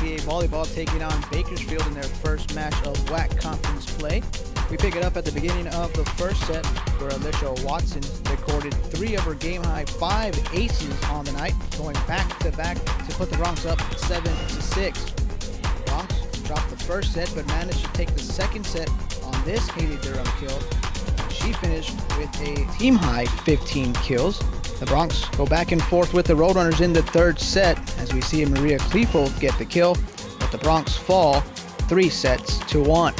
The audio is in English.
UTPA Volleyball taking on Bakersfield in their first match of WAC conference play. We pick it up at the beginning of the first set where Alisha Watson recorded three of her game high five aces on the night, going back to back to put the Broncs up seven to six. Broncs dropped the first set but managed to take the second set on this Haley Durham kill. She finished with a team high 15 kills. The Broncs go back and forth with the Roadrunners in the third set as we see Maria Kleefeld get the kill, but the Broncs fall three sets to one.